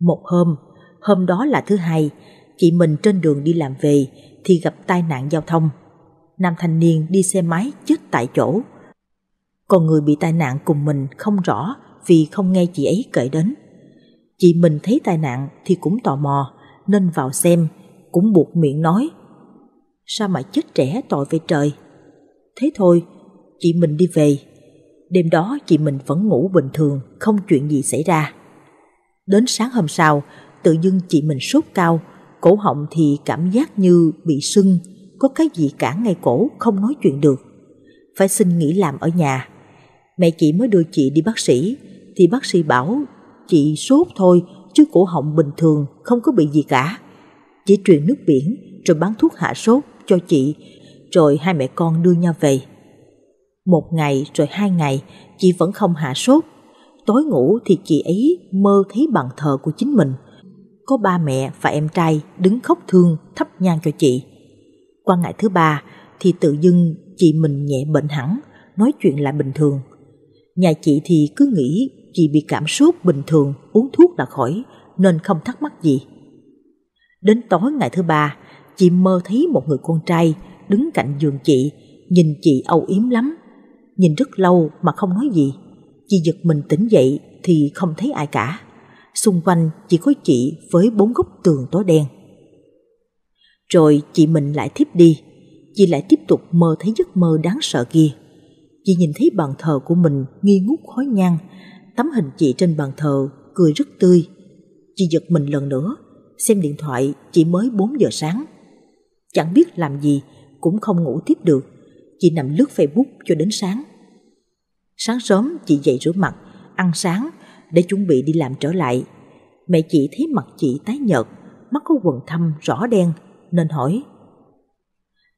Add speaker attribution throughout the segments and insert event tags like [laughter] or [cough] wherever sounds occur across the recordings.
Speaker 1: Một hôm, hôm đó là thứ hai, chị mình trên đường đi làm về thì gặp tai nạn giao thông. Nam thanh niên đi xe máy chết tại chỗ. Còn người bị tai nạn cùng mình không rõ vì không nghe chị ấy kể đến. Chị mình thấy tai nạn thì cũng tò mò nên vào xem, cũng buộc miệng nói Sao mà chết trẻ tội về trời Thế thôi, chị mình đi về. Đêm đó chị mình vẫn ngủ bình thường, không chuyện gì xảy ra. Đến sáng hôm sau, tự dưng chị mình sốt cao Cổ họng thì cảm giác như bị sưng Có cái gì cả ngay cổ không nói chuyện được. Phải xin nghỉ làm ở nhà. Mẹ chị mới đưa chị đi bác sĩ Thì bác sĩ bảo chị sốt thôi chứ cổ họng bình thường không có bị gì cả. Chỉ truyền nước biển rồi bán thuốc hạ sốt cho chị rồi hai mẹ con đưa nhau về một ngày rồi hai ngày chị vẫn không hạ sốt. Tối ngủ thì chị ấy mơ thấy bàn thờ của chính mình. Có ba mẹ và em trai đứng khóc thương thắp nhang cho chị. Qua ngày thứ ba thì tự dưng chị mình nhẹ bệnh hẳn nói chuyện lại bình thường. Nhà chị thì cứ nghĩ chị bị cảm sốt bình thường uống thuốc là khỏi nên không thắc mắc gì. Đến tối ngày thứ ba, chị mơ thấy một người con trai đứng cạnh giường chị, nhìn chị âu yếm lắm. Nhìn rất lâu mà không nói gì. Chị giật mình tỉnh dậy thì không thấy ai cả. Xung quanh chỉ có chị với bốn góc tường tối đen. Rồi chị mình lại tiếp đi. Chị lại tiếp tục mơ thấy giấc mơ đáng sợ kia. Chị nhìn thấy bàn thờ của mình nghi ngút khói nhang. Tấm hình chị trên bàn thờ cười rất tươi. Chị giật mình lần nữa xem điện thoại chỉ mới 4 giờ sáng. Chẳng biết làm gì, cũng không ngủ tiếp được, chị nằm lướt Facebook cho đến sáng. Sáng sớm chị dậy rửa mặt, ăn sáng để chuẩn bị đi làm trở lại. Mẹ chị thấy mặt chị tái nhợt, mắt có quần thâm rõ đen nên hỏi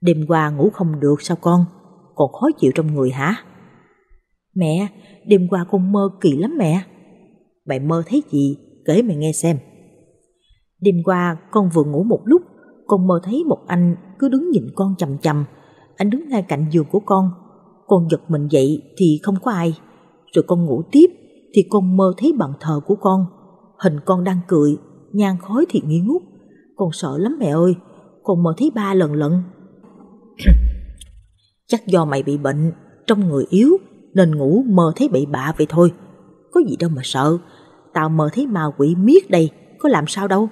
Speaker 1: Đêm qua ngủ không được sao con, còn khó chịu trong người hả? Mẹ, đêm qua con mơ kỳ lắm mẹ. Mẹ mơ thấy gì, kể mẹ nghe xem. Đêm qua con vừa ngủ một lúc, con mơ thấy một anh cứ đứng nhìn con chầm chầm. Anh đứng ngay cạnh giường của con. Con giật mình dậy thì không có ai. Rồi con ngủ tiếp thì con mơ thấy bàn thờ của con. Hình con đang cười, nhang khói thì nghi ngút. Con sợ lắm mẹ ơi, con mơ thấy ba lần lận. [clears throat] Chắc do mày bị bệnh, trong người yếu nên ngủ mơ thấy bậy bạ vậy thôi. Có gì đâu mà sợ, tao mơ thấy ma quỷ miết đây, có làm sao đâu.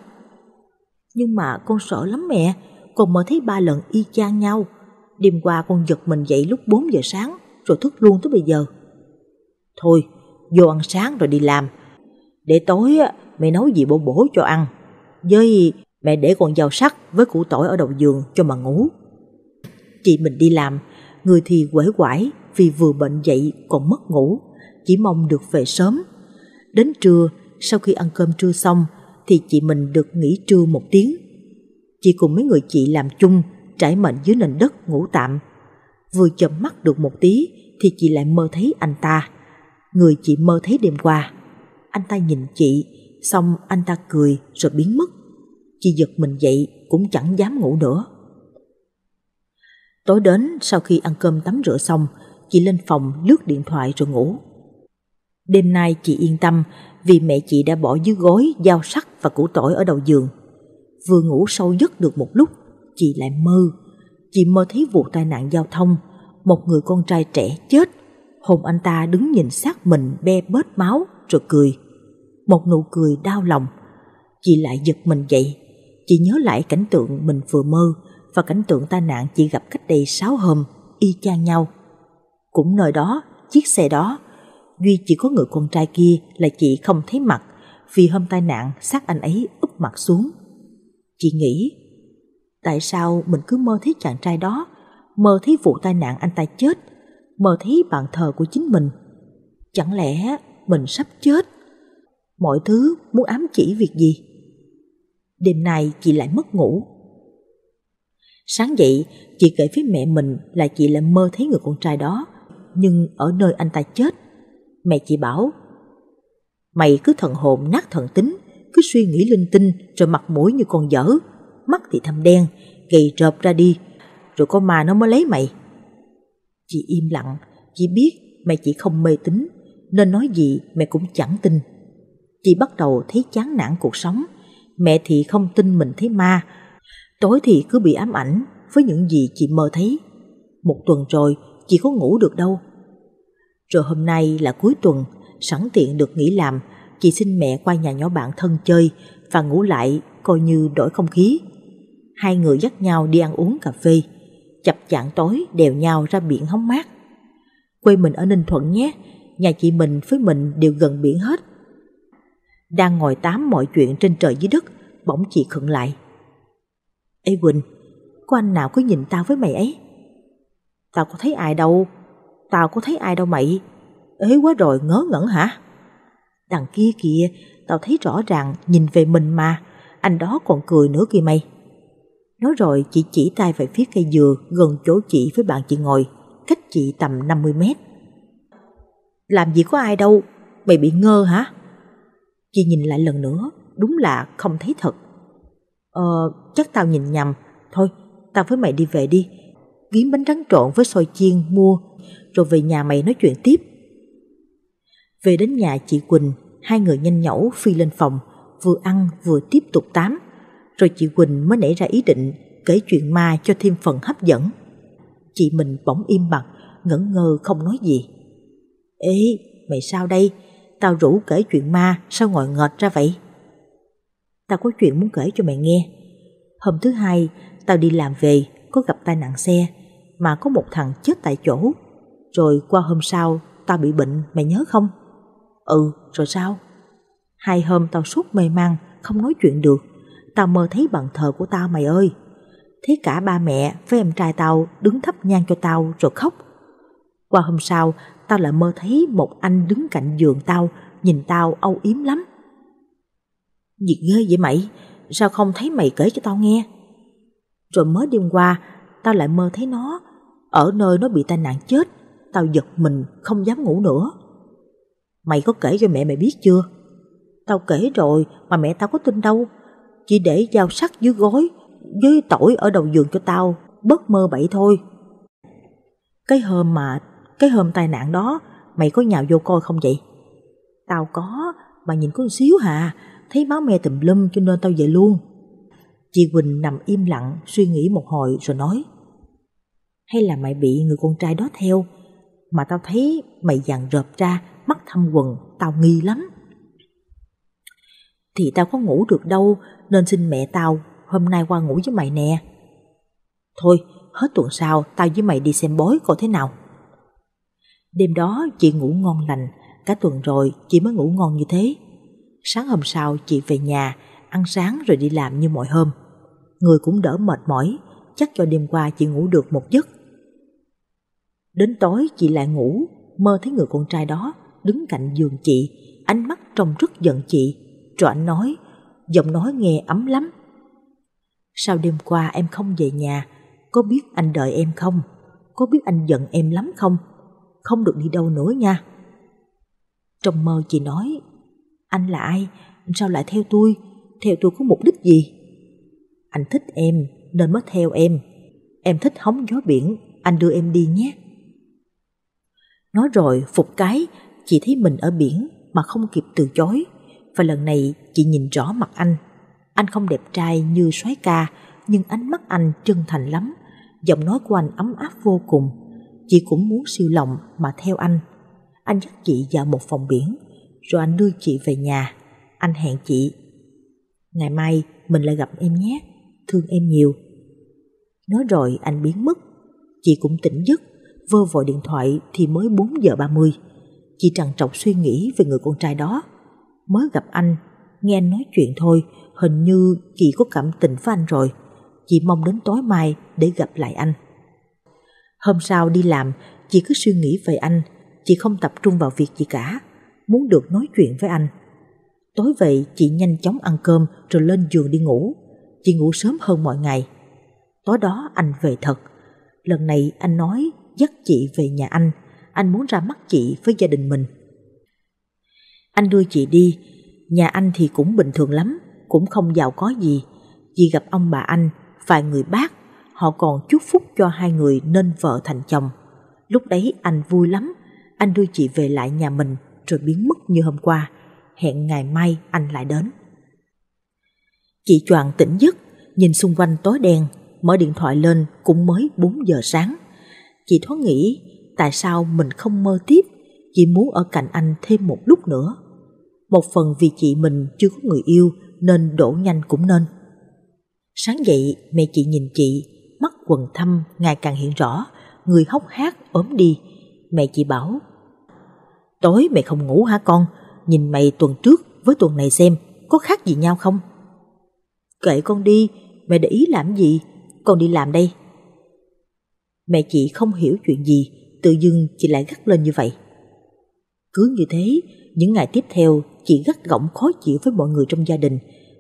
Speaker 1: Nhưng mà con sợ lắm mẹ, con mơ thấy ba lần y chang nhau. Đêm qua con giật mình dậy lúc 4 giờ sáng, rồi thức luôn tới bây giờ. Thôi, vô ăn sáng rồi đi làm. Để tối mẹ nấu gì bổ bổ cho ăn. Với mẹ để con dao sắt với củ tỏi ở đầu giường cho mà ngủ. Chị mình đi làm, người thì quể quải vì vừa bệnh dậy còn mất ngủ, chỉ mong được về sớm. Đến trưa, sau khi ăn cơm trưa xong, thì chị mình được nghỉ trưa một tiếng. Chị cùng mấy người chị làm chung, trải mệnh dưới nền đất ngủ tạm. Vừa chậm mắt được một tí thì chị lại mơ thấy anh ta. Người chị mơ thấy đêm qua. Anh ta nhìn chị, xong anh ta cười rồi biến mất. Chị giật mình dậy cũng chẳng dám ngủ nữa. Tối đến sau khi ăn cơm tắm rửa xong, chị lên phòng lướt điện thoại rồi ngủ. Đêm nay chị yên tâm vì mẹ chị đã bỏ dưới gối dao sắc và củ tỏi ở đầu giường. Vừa ngủ sâu giấc được một lúc, chị lại mơ. Chị mơ thấy vụ tai nạn giao thông, một người con trai trẻ chết. Hồn anh ta đứng nhìn xác mình be bết máu rồi cười. Một nụ cười đau lòng. Chị lại giật mình dậy. Chị nhớ lại cảnh tượng mình vừa mơ và cảnh tượng tai nạn chị gặp cách đây 6 hôm, y chang nhau. Cũng nơi đó, chiếc xe đó, Duy chỉ có người con trai kia là chị không thấy mặt vì hôm tai nạn xác anh ấy úp mặt xuống. Chị nghĩ, tại sao mình cứ mơ thấy chàng trai đó, mơ thấy vụ tai nạn anh ta chết, mơ thấy bàn thờ của chính mình. Chẳng lẽ mình sắp chết? Mọi thứ muốn ám chỉ việc gì? Đêm nay chị lại mất ngủ. Sáng dậy, chị kể với mẹ mình là chị lại mơ thấy người con trai đó, nhưng ở nơi anh ta chết Mẹ chị bảo Mày cứ thần hồn nát thần tính Cứ suy nghĩ linh tinh Rồi mặt mũi như con dở Mắt thì thâm đen Gầy rợp ra đi Rồi con ma nó mới lấy mày Chị im lặng Chị biết mẹ chỉ không mê tín nên nói gì mẹ cũng chẳng tin. Chị bắt đầu thấy chán nản cuộc sống, mẹ thì không tin mình thấy ma, tối thì cứ bị ám ảnh với những gì chị mơ thấy. Một tuần rồi chị có ngủ được đâu. Rồi hôm nay là cuối tuần, sẵn tiện được nghỉ làm, chị xin mẹ qua nhà nhỏ bạn thân chơi và ngủ lại coi như đổi không khí. Hai người dắt nhau đi ăn uống cà phê, chập chạng tối đèo nhau ra biển hóng mát. Quê mình ở Ninh Thuận nhé, nhà chị mình với mình đều gần biển hết. Đang ngồi tám mọi chuyện trên trời dưới đất, bỗng chị khựng lại. Ê Quỳnh, có anh nào có nhìn tao với mày ấy? Tao có thấy ai đâu, tao có thấy ai đâu mày. Ế quá rồi ngớ ngẩn hả? Đằng kia kìa, tao thấy rõ ràng nhìn về mình mà, anh đó còn cười nữa kìa mày. Nói rồi chị chỉ tay về phía cây dừa gần chỗ chị với bạn chị ngồi, cách chị tầm 50 mét. Làm gì có ai đâu, mày bị ngơ hả? Chị nhìn lại lần nữa, đúng là không thấy thật. Ờ, chắc tao nhìn nhầm, thôi, tao với mày đi về đi. Kiếm bánh trắng trộn với xôi chiên mua, rồi về nhà mày nói chuyện tiếp. Về đến nhà chị Quỳnh, hai người nhanh nhẩu phi lên phòng, vừa ăn vừa tiếp tục tám. Rồi chị Quỳnh mới nảy ra ý định kể chuyện ma cho thêm phần hấp dẫn. Chị mình bỗng im bặt, ngẩn ngơ không nói gì. Ê, mày sao đây? Tao rủ kể chuyện ma, sao ngồi ngợt ra vậy? Tao có chuyện muốn kể cho mày nghe. Hôm thứ hai, tao đi làm về, có gặp tai nạn xe, mà có một thằng chết tại chỗ. Rồi qua hôm sau, tao bị bệnh, mày nhớ không? Ừ, rồi sao? Hai hôm tao suốt mê man, không nói chuyện được. Tao mơ thấy bàn thờ của tao mày ơi. Thấy cả ba mẹ với em trai tao đứng thắp nhang cho tao rồi khóc. Qua hôm sau, tao lại mơ thấy một anh đứng cạnh giường tao, nhìn tao âu yếm lắm. Gì ghê vậy mày? Sao không thấy mày kể cho tao nghe? Rồi mới đêm qua, tao lại mơ thấy nó, ở nơi nó bị tai nạn chết. Tao giật mình, không dám ngủ nữa. Mày có kể cho mẹ mày biết chưa? Tao kể rồi mà mẹ tao có tin đâu. Chỉ để dao sắt dưới gối, với tỏi ở đầu giường cho tao, bớt mơ bậy thôi. Cái hôm mà, cái hôm tai nạn đó, mày có nhào vô coi không vậy? Tao có, mà nhìn có một xíu hà, thấy máu me tùm lum cho nên tao về luôn. Chị Quỳnh nằm im lặng suy nghĩ một hồi rồi nói Hay là mày bị người con trai đó theo Mà tao thấy mày dàn rợp ra mắt thăm quần tao nghi lắm thì tao có ngủ được đâu, nên xin mẹ tao hôm nay qua ngủ với mày nè. Thôi, hết tuần sau, tao với mày đi xem bói coi thế nào. Đêm đó, chị ngủ ngon lành, Cả tuần rồi chị mới ngủ ngon như thế. Sáng hôm sau, chị về nhà, Ăn sáng rồi đi làm như mọi hôm. Người cũng đỡ mệt mỏi, Chắc cho đêm qua chị ngủ được một giấc. Đến tối, chị lại ngủ, Mơ thấy người con trai đó Đứng cạnh giường chị, Ánh mắt trông rất giận chị. Rồi anh nói, Giọng nói nghe ấm lắm. Sao đêm qua em không về nhà, Có biết anh đợi em không? Có biết anh giận em lắm không? Không được đi đâu nữa nha. Trong mơ chị nói, Anh là ai? Sao lại theo tôi? Theo tôi có mục đích gì? Anh thích em, nên mới theo em. Em thích hóng gió biển, Anh đưa em đi nhé. Nói rồi phục cái, Chị thấy mình ở biển mà không kịp từ chối. Và lần này chị nhìn rõ mặt anh. Anh không đẹp trai như soái ca, Nhưng ánh mắt anh chân thành lắm. Giọng nói của anh ấm áp vô cùng. Chị cũng muốn siêu lòng mà theo anh. Anh dắt chị vào một phòng biển, Rồi anh đưa chị về nhà. Anh hẹn chị, Ngày mai mình lại gặp em nhé, Thương em nhiều. Nói rồi anh biến mất. Chị cũng tỉnh giấc, Vơ vội điện thoại thì mới 4 giờ 30 Chị trằn trọc suy nghĩ về người con trai đó. Mới gặp anh. Nghe anh nói chuyện thôi, Hình như chị có cảm tình với anh rồi. Chị mong đến tối mai để gặp lại anh. Hôm sau đi làm, Chị cứ suy nghĩ về anh. Chị không tập trung vào việc gì cả, Muốn được nói chuyện với anh. Tối vậy chị nhanh chóng ăn cơm Rồi lên giường đi ngủ. Chị ngủ sớm hơn mọi ngày. Tối đó anh về thật. Lần này anh nói dắt chị về nhà anh. Anh muốn ra mắt chị với gia đình mình. Anh đưa chị đi, nhà anh thì cũng bình thường lắm, cũng không giàu có gì. Chị gặp ông bà anh, vài người bác, họ còn chúc phúc cho hai người nên vợ thành chồng. Lúc đấy anh vui lắm, anh đưa chị về lại nhà mình rồi biến mất như hôm qua. Hẹn ngày mai anh lại đến. Chị choàng tỉnh giấc, nhìn xung quanh tối đen, mở điện thoại lên cũng mới 4 giờ sáng. Chị thoáng nghĩ tại sao mình không mơ tiếp, chị muốn ở cạnh anh thêm một lúc nữa. Một phần vì chị mình chưa có người yêu nên đổ nhanh cũng nên. Sáng dậy mẹ chị nhìn chị, mắt quần thâm ngày càng hiện rõ, người hốc hác ốm đi. Mẹ chị bảo, tối mẹ không ngủ hả con, nhìn mày tuần trước với tuần này xem có khác gì nhau không? Kệ con đi, mẹ để ý làm gì, con đi làm đây. Mẹ chị không hiểu chuyện gì, tự dưng chị lại gắt lên như vậy. Cứ như thế, những ngày tiếp theo chị gắt gỏng khó chịu với mọi người trong gia đình.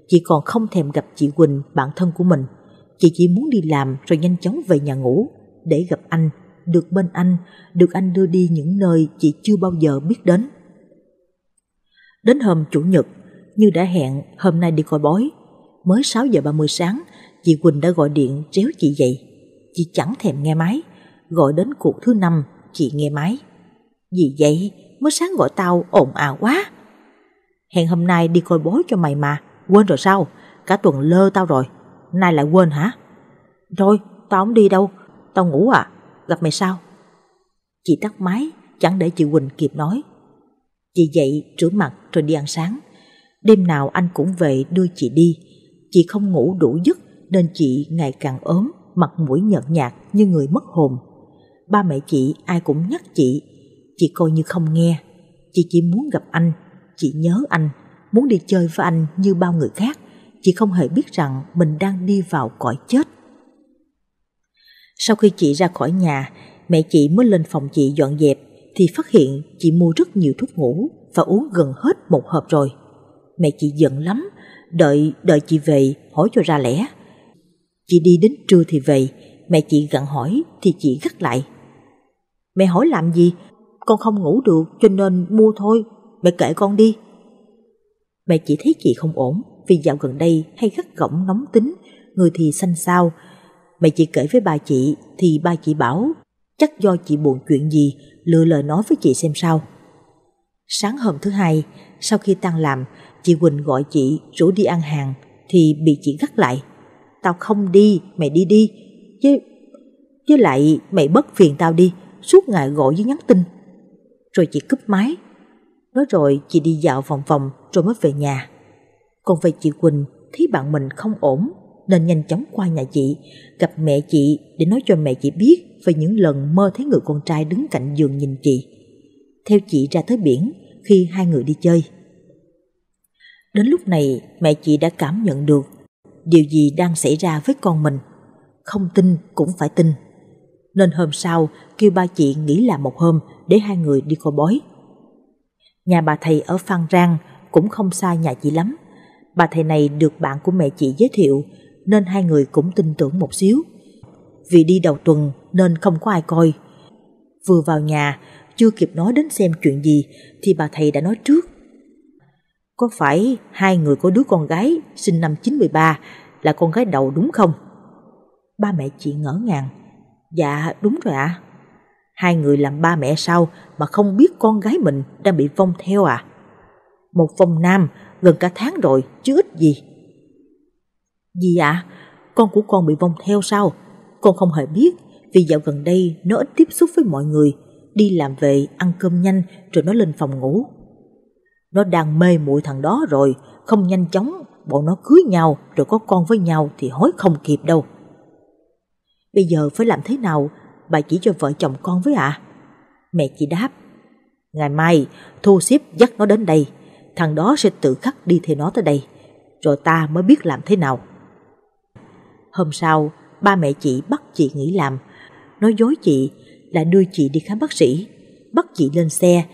Speaker 1: Chị còn không thèm gặp chị Quỳnh, bạn thân của mình. Chị chỉ muốn đi làm rồi nhanh chóng về nhà ngủ để gặp anh, được bên anh, được anh đưa đi những nơi chị chưa bao giờ biết đến. Đến hôm Chủ nhật, như đã hẹn hôm nay đi coi bói, mới 6 giờ 30 sáng, chị Quỳnh đã gọi điện réo chị dậy. Chị chẳng thèm nghe máy, gọi đến cuộc thứ năm chị nghe máy. Gì vậy? Mới sáng gọi tao ồn ào quá. Hẹn hôm nay đi coi bói cho mày mà, quên rồi sao? Cả tuần lơ tao rồi, nay lại quên hả? Rồi, tao không đi đâu, tao ngủ à, gặp mày sao? Chị tắt máy, chẳng để chị Quỳnh kịp nói. Chị dậy, rửa mặt rồi đi ăn sáng. Đêm nào anh cũng về đưa chị đi. Chị không ngủ đủ giấc nên chị ngày càng ốm, mặt mũi nhợt nhạt như người mất hồn. Ba mẹ chị ai cũng nhắc chị, chị coi như không nghe. Chị chỉ muốn gặp anh, chị nhớ anh, muốn đi chơi với anh như bao người khác. Chị không hề biết rằng mình đang đi vào cõi chết. Sau khi chị ra khỏi nhà, mẹ chị mới lên phòng chị dọn dẹp thì phát hiện chị mua rất nhiều thuốc ngủ và uống gần hết một hộp rồi. Mẹ chị giận lắm, đợi đợi chị về hỏi cho ra lẽ. Chị đi đến trưa thì về, mẹ chị gặn hỏi thì chị gắt lại. Mẹ hỏi làm gì? Con không ngủ được cho nên mua thôi, mẹ kệ con đi. Mẹ chỉ thấy chị không ổn vì dạo gần đây hay gắt gỏng nóng tính, người thì xanh xao. Mẹ chỉ kể với bà chị thì ba chị bảo chắc do chị buồn chuyện gì, lựa lời nói với chị xem sao. Sáng hôm thứ hai, sau khi tan làm, chị Quỳnh gọi chị rủ đi ăn hàng thì bị chị gắt lại. Tao không đi, mày đi đi. Chứ, với lại mày bất phiền tao đi, suốt ngày gọi với nhắn tin. Rồi chị cúp máy. Nói rồi chị đi dạo vòng vòng rồi mới về nhà. Còn về chị Quỳnh thấy bạn mình không ổn nên nhanh chóng qua nhà chị, gặp mẹ chị để nói cho mẹ chị biết về những lần mơ thấy người con trai đứng cạnh giường nhìn chị. Theo chị ra tới biển khi hai người đi chơi. Đến lúc này mẹ chị đã cảm nhận được điều gì đang xảy ra với con mình. Không tin cũng phải tin. Nên hôm sau kêu ba chị nghỉ làm một hôm để hai người đi coi bói. Nhà bà thầy ở Phan Rang cũng không xa nhà chị lắm. Bà thầy này được bạn của mẹ chị giới thiệu nên hai người cũng tin tưởng một xíu. Vì đi đầu tuần nên không có ai coi. Vừa vào nhà, chưa kịp nói đến xem chuyện gì thì bà thầy đã nói trước. Có phải hai người có đứa con gái sinh năm 93 là con gái đầu đúng không? Ba mẹ chị ngỡ ngàng. Dạ đúng rồi ạ. Hai người làm ba mẹ sao mà không biết con gái mình đang bị vong theo à? Một vong nam gần cả tháng rồi chứ ít gì. Gì ạ? Con của con bị vong theo sao? Con không hề biết vì dạo gần đây nó ít tiếp xúc với mọi người, đi làm về ăn cơm nhanh rồi nó lên phòng ngủ. Nó đang mê muội thằng đó rồi, không nhanh chóng bọn nó cưới nhau rồi có con với nhau thì hối không kịp đâu. Bây giờ phải làm thế nào bà chỉ cho vợ chồng con với ạ? À? Mẹ chị đáp, ngày mai thu xếp dắt nó đến đây, thằng đó sẽ tự khắc đi theo nó tới đây, rồi ta mới biết làm thế nào. Hôm sau, ba mẹ chị bắt chị nghỉ làm, nói dối chị là đưa chị đi khám bác sĩ, bắt chị lên xe,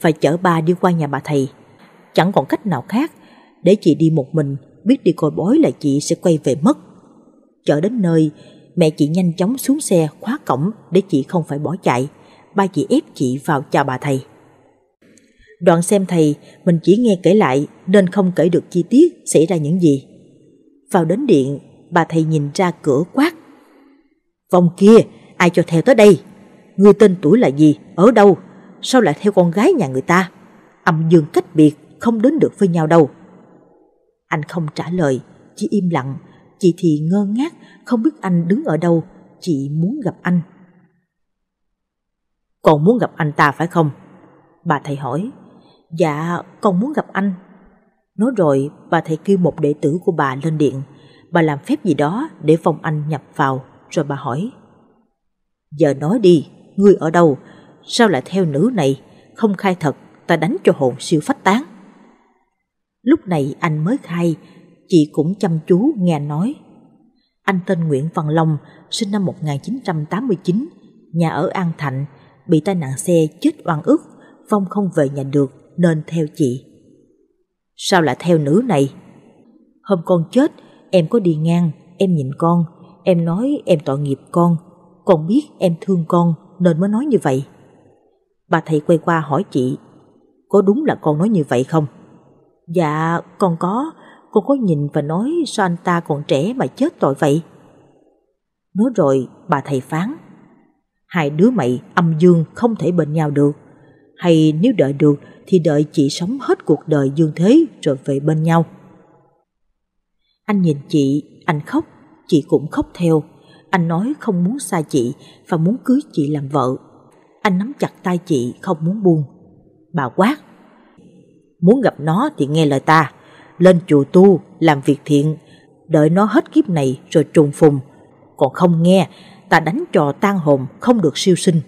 Speaker 1: phải chở ba đi qua nhà bà thầy. Chẳng còn cách nào khác, để chị đi một mình, biết đi coi bói là chị sẽ quay về mất. Chở đến nơi, mẹ chị nhanh chóng xuống xe khóa cổng để chị không phải bỏ chạy. Ba chị ép chị vào chào bà thầy. Đoạn xem thầy, mình chỉ nghe kể lại nên không kể được chi tiết xảy ra những gì. Vào đến điện, bà thầy nhìn ra cửa quát. Vòng kia, ai cho theo tới đây? người tên tuổi là gì, ở đâu, sao lại theo con gái nhà người ta? Âm dương cách biệt, không đến được với nhau đâu. Anh không trả lời, chỉ im lặng, chị thì ngơ ngác, không biết anh đứng ở đâu, chị muốn gặp anh. Còn muốn gặp anh ta phải không? Bà thầy hỏi. Dạ, con muốn gặp anh. Nói rồi, bà thầy kêu một đệ tử của bà lên điện. Bà làm phép gì đó để phòng anh nhập vào, rồi bà hỏi. Giờ nói đi, ngươi ở đâu? Sao lại theo nữ này? Không khai thật, ta đánh cho hồn siêu phách tán. Lúc này anh mới khai, chị cũng chăm chú nghe nói. Anh tên Nguyễn Văn Long, sinh năm 1989, nhà ở An Thạnh, bị tai nạn xe chết oan ức, Phong không về nhà được nên theo chị. Sao lại theo nữ này? Hôm con chết, em có đi ngang, em nhìn con, em nói em tội nghiệp con, con biết em thương con nên mới nói như vậy. Bà thầy quay qua hỏi chị, có đúng là con nói như vậy không? Dạ, con có, cô có nhìn và nói sao anh ta còn trẻ mà chết tội vậy? Nói rồi, bà thầy phán, hai đứa mày âm dương không thể bên nhau được. Hay nếu đợi được thì đợi chị sống hết cuộc đời dương thế rồi về bên nhau. Anh nhìn chị, anh khóc, chị cũng khóc theo. Anh nói không muốn xa chị và muốn cưới chị làm vợ. Anh nắm chặt tay chị không muốn buông. Bà quát. Muốn gặp nó thì nghe lời ta. Lên chùa tu, làm việc thiện. Đợi nó hết kiếp này rồi trùng phùng. Còn không nghe, ta đánh trò tan hồn không được siêu sinh.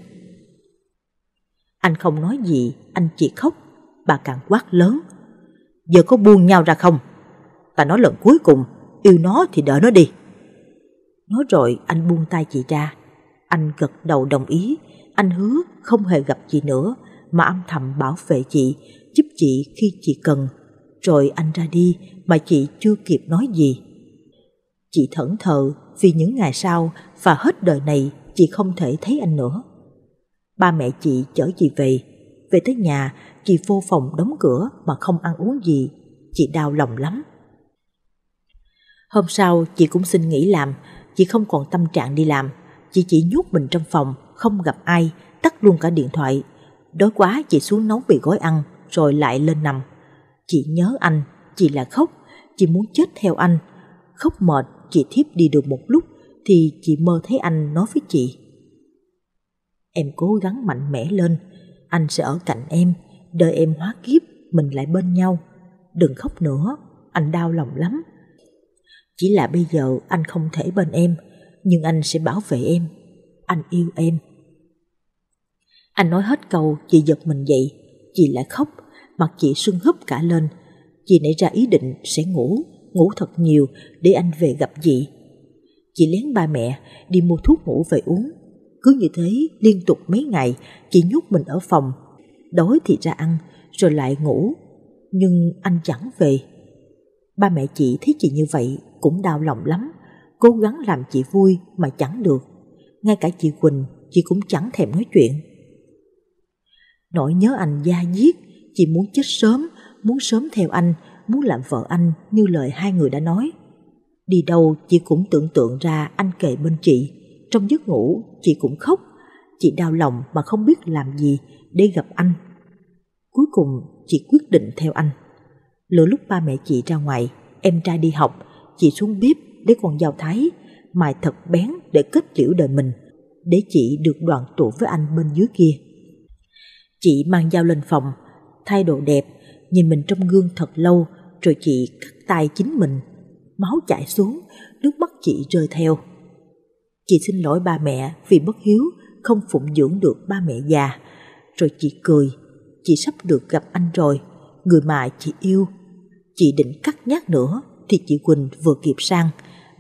Speaker 1: Anh không nói gì, anh chỉ khóc. Bà càng quát lớn. Giờ có buông nhau ra không? Ta nói lần cuối cùng, yêu nó thì đỡ nó đi. Nói rồi anh buông tay chị ra. Anh gật đầu đồng ý, anh hứa không hề gặp chị nữa mà âm thầm bảo vệ chị, giúp chị khi chị cần. Rồi anh ra đi mà chị chưa kịp nói gì. Chị thẫn thờ vì những ngày sau và hết đời này chị không thể thấy anh nữa. Ba mẹ chị chở chị về. Về tới nhà, chị vô phòng đóng cửa mà không ăn uống gì. Chị đau lòng lắm. Hôm sau chị cũng xin nghỉ làm, chị không còn tâm trạng đi làm. Chị chỉ nhốt mình trong phòng, không gặp ai, tắt luôn cả điện thoại. Đói quá chị xuống nấu mì gói ăn, rồi lại lên nằm. Chị nhớ anh, chị là khóc, chị muốn chết theo anh. Khóc mệt, chị thiếp đi được một lúc, thì chị mơ thấy anh nói với chị. Em cố gắng mạnh mẽ lên, anh sẽ ở cạnh em, đợi em hóa kiếp, mình lại bên nhau. Đừng khóc nữa, anh đau lòng lắm. Chỉ là bây giờ anh không thể bên em, nhưng anh sẽ bảo vệ em. Anh yêu em. Anh nói hết câu, chị giật mình dậy, chị lại khóc, mặt chị sưng húp cả lên. Chị nảy ra ý định sẽ ngủ, ngủ thật nhiều để anh về gặp chị. Chị lén ba mẹ đi mua thuốc ngủ về uống. Cứ như thế liên tục mấy ngày chị nhốt mình ở phòng. Đói thì ra ăn rồi lại ngủ. Nhưng anh chẳng về. Ba mẹ chị thấy chị như vậy cũng đau lòng lắm. Cố gắng làm chị vui mà chẳng được. Ngay cả chị Quỳnh chị cũng chẳng thèm nói chuyện. Nỗi nhớ anh da diết, chị muốn chết sớm, muốn sớm theo anh, muốn làm vợ anh như lời hai người đã nói. Đi đâu chị cũng tưởng tượng ra anh kề bên chị. Trong giấc ngủ chị cũng khóc. Chị đau lòng mà không biết làm gì để gặp anh. Cuối cùng chị quyết định theo anh. Lửa lúc ba mẹ chị ra ngoài, em trai đi học, chị xuống bếp để con dao thái, mài thật bén để kết liễu đời mình, để chị được đoàn tụ với anh bên dưới kia. Chị mang dao lên phòng, thay đồ đẹp, nhìn mình trong gương thật lâu, rồi chị cắt tay chính mình máu chảy xuống, nước mắt chị rơi theo. Chị xin lỗi ba mẹ vì bất hiếu, không phụng dưỡng được ba mẹ già. Rồi chị cười, chị sắp được gặp anh rồi, người mà chị yêu. Chị định cắt nhát nữa thì chị Quỳnh vừa kịp sang.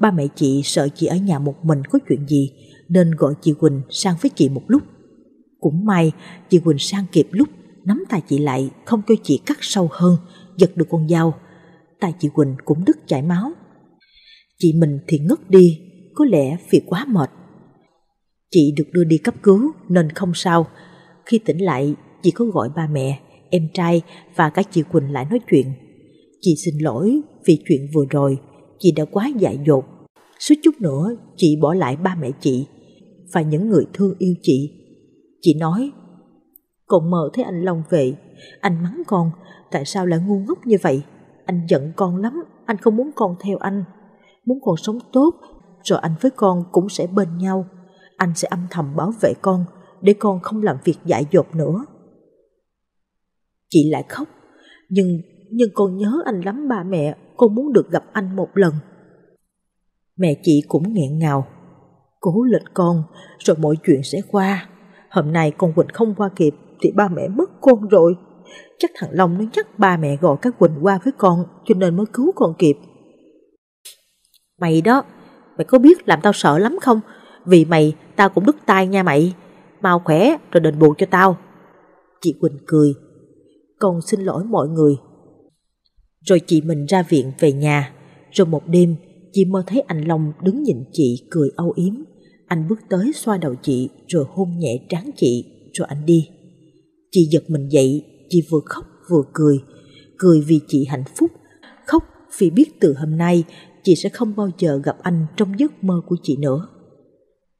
Speaker 1: Ba mẹ chị sợ chị ở nhà một mình có chuyện gì nên gọi chị Quỳnh sang với chị một lúc. Cũng may chị Quỳnh sang kịp lúc nắm tay chị lại không cho chị cắt sâu hơn, giật được con dao. Tay chị Quỳnh cũng đứt chảy máu Chị mình thì ngất đi, có lẽ vì quá mệt. Chị được đưa đi cấp cứu nên không sao. Khi tỉnh lại, chị có gọi ba mẹ, em trai và cả chị Quỳnh lại nói chuyện. Chị xin lỗi vì chuyện vừa rồi, chị đã quá dại dột. Suốt chút nữa, chị bỏ lại ba mẹ chị và những người thương yêu chị. Chị nói, còn mợ thấy anh Long vệ, anh mắng con, tại sao lại ngu ngốc như vậy? Anh giận con lắm, anh không muốn con theo anh. Muốn con sống tốt, rồi anh với con cũng sẽ bên nhau. Anh sẽ âm thầm bảo vệ con, để con không làm việc dại dột nữa. Chị lại khóc, nhưng nhưng con nhớ anh lắm ba mẹ, con muốn được gặp anh một lần. Mẹ chị cũng nghẹn ngào. Cố lên con, rồi mọi chuyện sẽ qua. Hôm nay con Quỳnh không qua kịp thì ba mẹ mất con rồi. Chắc thằng Long nó nhắc ba mẹ gọi các Quỳnh qua với con cho nên mới cứu con kịp. Mày đó, mày có biết làm tao sợ lắm không? Vì mày tao cũng đứt tay nha mày. Mau khỏe rồi đền bù cho tao. Chị Quỳnh cười. Con xin lỗi mọi người. Rồi chị mình ra viện về nhà. Rồi một đêm chị mơ thấy anh Long đứng nhìn chị cười âu yếm. Anh bước tới xoa đầu chị rồi hôn nhẹ trán chị rồi anh đi. Chị giật mình dậy, chị vừa khóc vừa cười. Cười vì chị hạnh phúc, khóc vì biết từ hôm nay chị sẽ không bao giờ gặp anh trong giấc mơ của chị nữa.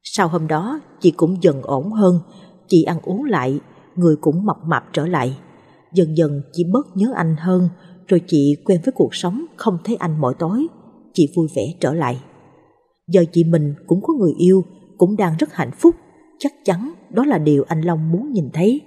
Speaker 1: Sau hôm đó, chị cũng dần ổn hơn, chị ăn uống lại, người cũng mập mạp trở lại. Dần dần chị bớt nhớ anh hơn, rồi chị quen với cuộc sống không thấy anh mỗi tối. Chị vui vẻ trở lại. Giờ chị mình cũng có người yêu, cũng đang rất hạnh phúc. Chắc chắn đó là điều anh Long muốn nhìn thấy.